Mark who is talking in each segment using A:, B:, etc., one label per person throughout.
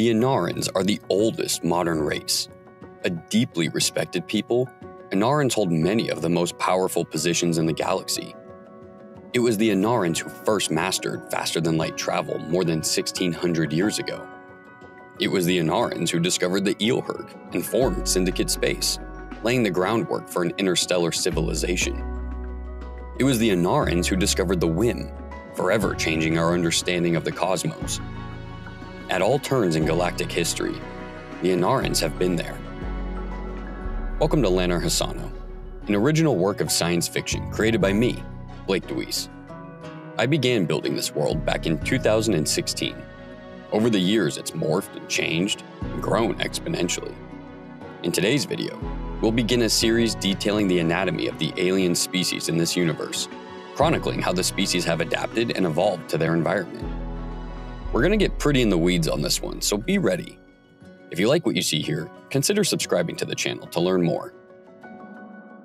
A: The Inarans are the oldest modern race. A deeply respected people, Inarans hold many of the most powerful positions in the galaxy. It was the Inarans who first mastered faster than light travel more than 1600 years ago. It was the Inarans who discovered the Eelhurg and formed Syndicate Space, laying the groundwork for an interstellar civilization. It was the Inarans who discovered the Whim, forever changing our understanding of the cosmos. At all turns in galactic history, the Inarans have been there. Welcome to Lanar Hassano, an original work of science fiction created by me, Blake DeWeese. I began building this world back in 2016. Over the years, it's morphed and changed and grown exponentially. In today's video, we'll begin a series detailing the anatomy of the alien species in this universe, chronicling how the species have adapted and evolved to their environment. We're going to get pretty in the weeds on this one, so be ready. If you like what you see here, consider subscribing to the channel to learn more.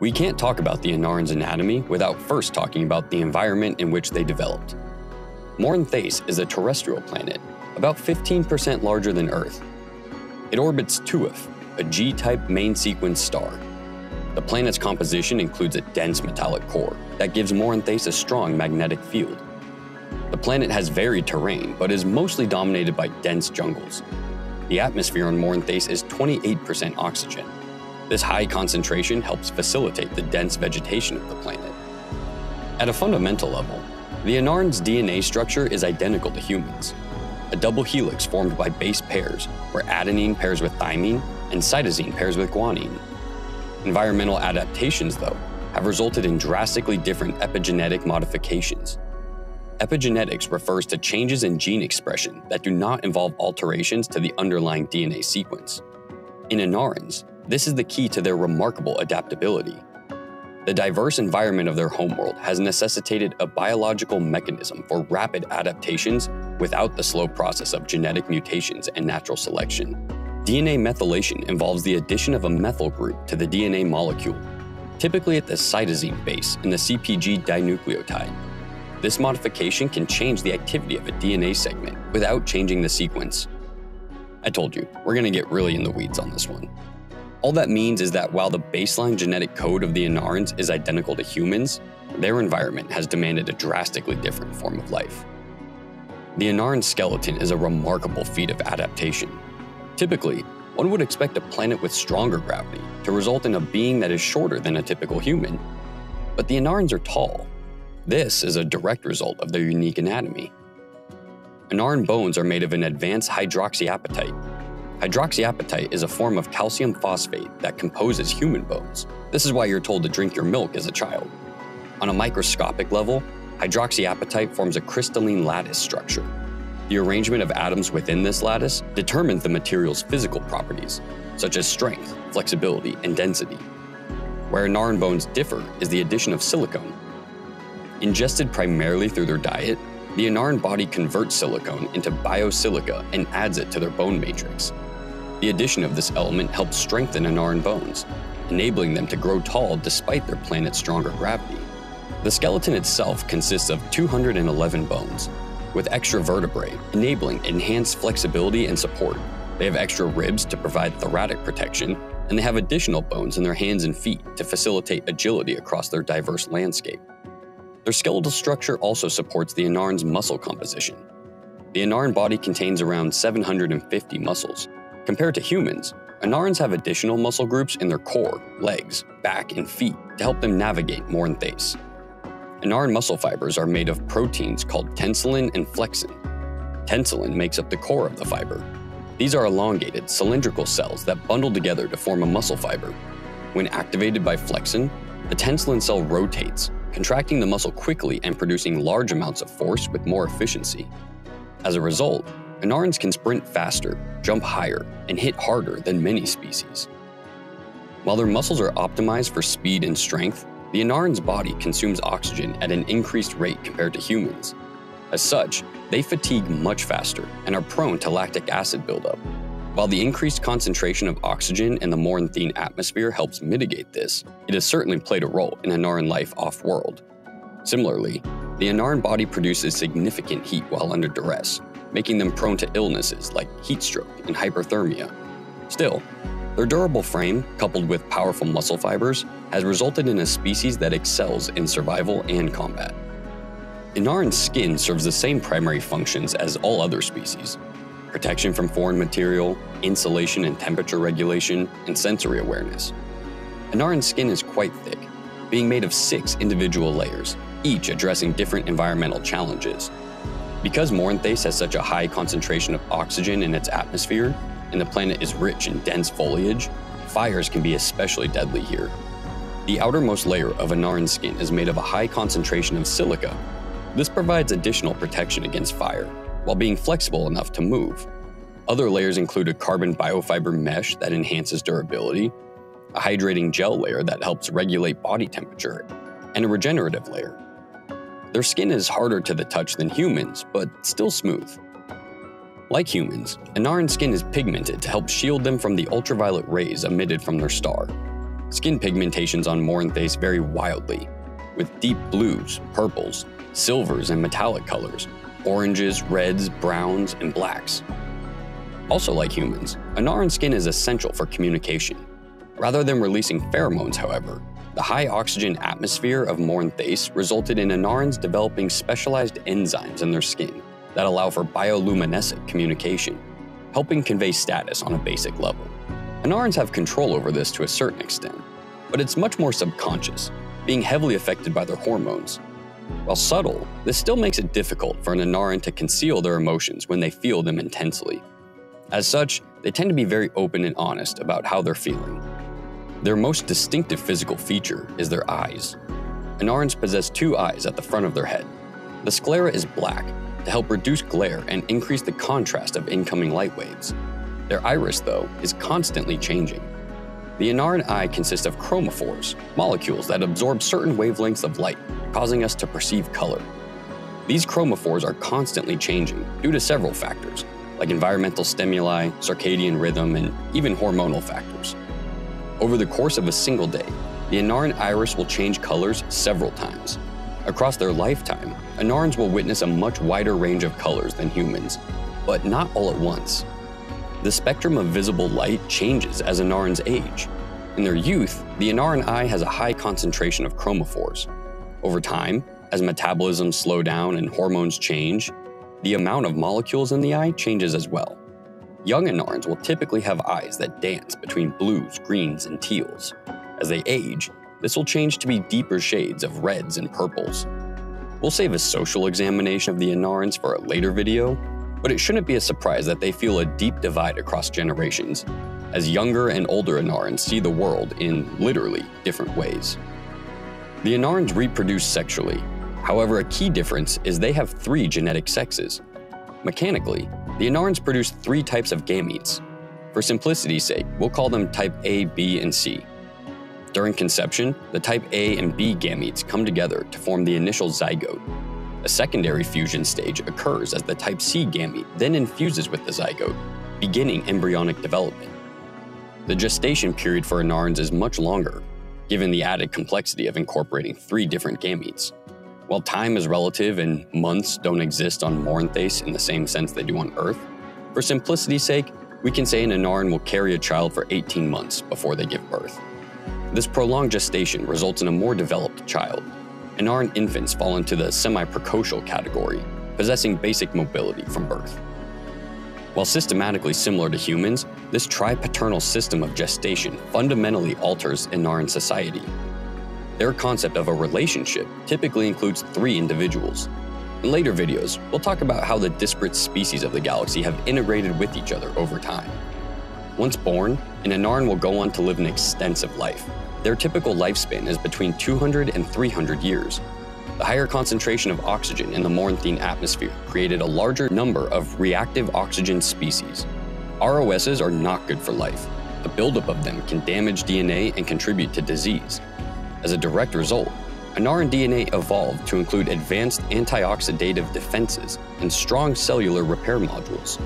A: We can't talk about the Inaran's anatomy without first talking about the environment in which they developed. Morranthaes is a terrestrial planet, about 15% larger than Earth. It orbits Tuif, a G-type main sequence star. The planet's composition includes a dense metallic core that gives Morranthaes a strong magnetic field. The planet has varied terrain, but is mostly dominated by dense jungles. The atmosphere on Morn is 28% oxygen, this high concentration helps facilitate the dense vegetation of the planet. At a fundamental level, the Inaran's DNA structure is identical to humans. A double helix formed by base pairs, where adenine pairs with thymine and cytosine pairs with guanine. Environmental adaptations, though, have resulted in drastically different epigenetic modifications. Epigenetics refers to changes in gene expression that do not involve alterations to the underlying DNA sequence. In Inarans, this is the key to their remarkable adaptability. The diverse environment of their homeworld has necessitated a biological mechanism for rapid adaptations without the slow process of genetic mutations and natural selection. DNA methylation involves the addition of a methyl group to the DNA molecule, typically at the cytosine base in the CPG dinucleotide. This modification can change the activity of a DNA segment without changing the sequence. I told you, we're going to get really in the weeds on this one. All that means is that while the baseline genetic code of the Inarans is identical to humans, their environment has demanded a drastically different form of life. The Inaran skeleton is a remarkable feat of adaptation. Typically, one would expect a planet with stronger gravity to result in a being that is shorter than a typical human. But the Inarans are tall. This is a direct result of their unique anatomy. Inaran bones are made of an advanced hydroxyapatite, Hydroxyapatite is a form of calcium phosphate that composes human bones. This is why you're told to drink your milk as a child. On a microscopic level, hydroxyapatite forms a crystalline lattice structure. The arrangement of atoms within this lattice determines the material's physical properties, such as strength, flexibility, and density. Where Inaran bones differ is the addition of silicone. Ingested primarily through their diet, the Inaran body converts silicone into biosilica and adds it to their bone matrix. The addition of this element helps strengthen Inaran bones, enabling them to grow tall despite their planet's stronger gravity. The skeleton itself consists of 211 bones, with extra vertebrae, enabling enhanced flexibility and support. They have extra ribs to provide thoracic protection, and they have additional bones in their hands and feet to facilitate agility across their diverse landscape. Their skeletal structure also supports the Inaran's muscle composition. The Inaran body contains around 750 muscles, Compared to humans, Inarans have additional muscle groups in their core, legs, back, and feet to help them navigate Morn Thace. Inaran muscle fibers are made of proteins called tensilin and flexin. Tensilin makes up the core of the fiber. These are elongated, cylindrical cells that bundle together to form a muscle fiber. When activated by flexin, the tensilin cell rotates, contracting the muscle quickly and producing large amounts of force with more efficiency. As a result, Inarans can sprint faster, jump higher, and hit harder than many species. While their muscles are optimized for speed and strength, the Inaran's body consumes oxygen at an increased rate compared to humans. As such, they fatigue much faster and are prone to lactic acid buildup. While the increased concentration of oxygen in the Moranthene atmosphere helps mitigate this, it has certainly played a role in Inaran life off-world. Similarly, the Anaran body produces significant heat while under duress, making them prone to illnesses like heat stroke and hyperthermia. Still, their durable frame, coupled with powerful muscle fibers, has resulted in a species that excels in survival and combat. Inaran's skin serves the same primary functions as all other species protection from foreign material, insulation and temperature regulation, and sensory awareness. Inaran's skin is quite thick, being made of six individual layers, each addressing different environmental challenges. Because Morranthaes has such a high concentration of oxygen in its atmosphere, and the planet is rich in dense foliage, fires can be especially deadly here. The outermost layer of Inaran's skin is made of a high concentration of silica. This provides additional protection against fire, while being flexible enough to move. Other layers include a carbon biofiber mesh that enhances durability, a hydrating gel layer that helps regulate body temperature, and a regenerative layer. Their skin is harder to the touch than humans, but still smooth. Like humans, Inaran skin is pigmented to help shield them from the ultraviolet rays emitted from their star. Skin pigmentations on Morranthaes vary wildly, with deep blues, purples, silvers, and metallic colors, oranges, reds, browns, and blacks. Also like humans, Inaran skin is essential for communication. Rather than releasing pheromones, however, the high oxygen atmosphere of Morranthaes resulted in Inarans developing specialized enzymes in their skin that allow for bioluminescent communication, helping convey status on a basic level. Inarans have control over this to a certain extent, but it's much more subconscious, being heavily affected by their hormones. While subtle, this still makes it difficult for an Inaran to conceal their emotions when they feel them intensely. As such, they tend to be very open and honest about how they're feeling. Their most distinctive physical feature is their eyes. Inarans possess two eyes at the front of their head. The sclera is black to help reduce glare and increase the contrast of incoming light waves. Their iris, though, is constantly changing. The Inaran eye consists of chromophores, molecules that absorb certain wavelengths of light, causing us to perceive color. These chromophores are constantly changing due to several factors, like environmental stimuli, circadian rhythm, and even hormonal factors. Over the course of a single day, the Inaran iris will change colors several times, Across their lifetime, Inarans will witness a much wider range of colors than humans, but not all at once. The spectrum of visible light changes as Inarans age. In their youth, the Inaran eye has a high concentration of chromophores. Over time, as metabolism slow down and hormones change, the amount of molecules in the eye changes as well. Young Inarans will typically have eyes that dance between blues, greens, and teals. As they age, this will change to be deeper shades of reds and purples. We'll save a social examination of the Inarans for a later video, but it shouldn't be a surprise that they feel a deep divide across generations, as younger and older Inarans see the world in literally different ways. The Inarans reproduce sexually, however, a key difference is they have three genetic sexes. Mechanically, the Inarans produce three types of gametes. For simplicity's sake, we'll call them type A, B, and C. During conception, the type A and B gametes come together to form the initial zygote. A secondary fusion stage occurs as the type C gamete then infuses with the zygote, beginning embryonic development. The gestation period for Inarans is much longer, given the added complexity of incorporating three different gametes. While time is relative and months don't exist on Morranthaes in the same sense they do on Earth, for simplicity's sake, we can say an Inaran will carry a child for 18 months before they give birth. This prolonged gestation results in a more developed child. Inaran infants fall into the semi-precocial category, possessing basic mobility from birth. While systematically similar to humans, this tripaternal system of gestation fundamentally alters Inaran society. Their concept of a relationship typically includes three individuals. In later videos, we'll talk about how the disparate species of the galaxy have integrated with each other over time. Once born, an Inaran will go on to live an extensive life. Their typical lifespan is between 200 and 300 years. The higher concentration of oxygen in the Morinthene atmosphere created a larger number of reactive oxygen species. ROSs are not good for life. The buildup of them can damage DNA and contribute to disease. As a direct result, Inaran DNA evolved to include advanced antioxidative defenses and strong cellular repair modules.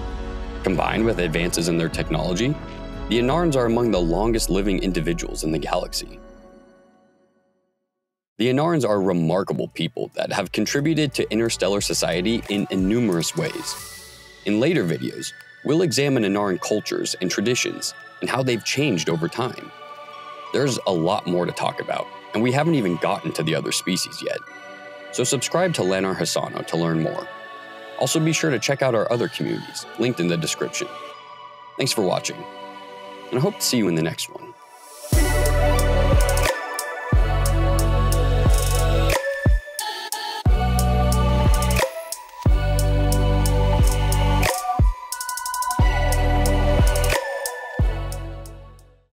A: Combined with advances in their technology, the Inarans are among the longest living individuals in the galaxy. The Inarans are remarkable people that have contributed to interstellar society in numerous ways. In later videos, we'll examine Inaran cultures and traditions and how they've changed over time. There's a lot more to talk about, and we haven't even gotten to the other species yet. So subscribe to Lanar Hassano to learn more. Also, be sure to check out our other communities, linked in the description. Thanks for watching, and I hope to see you in the next one.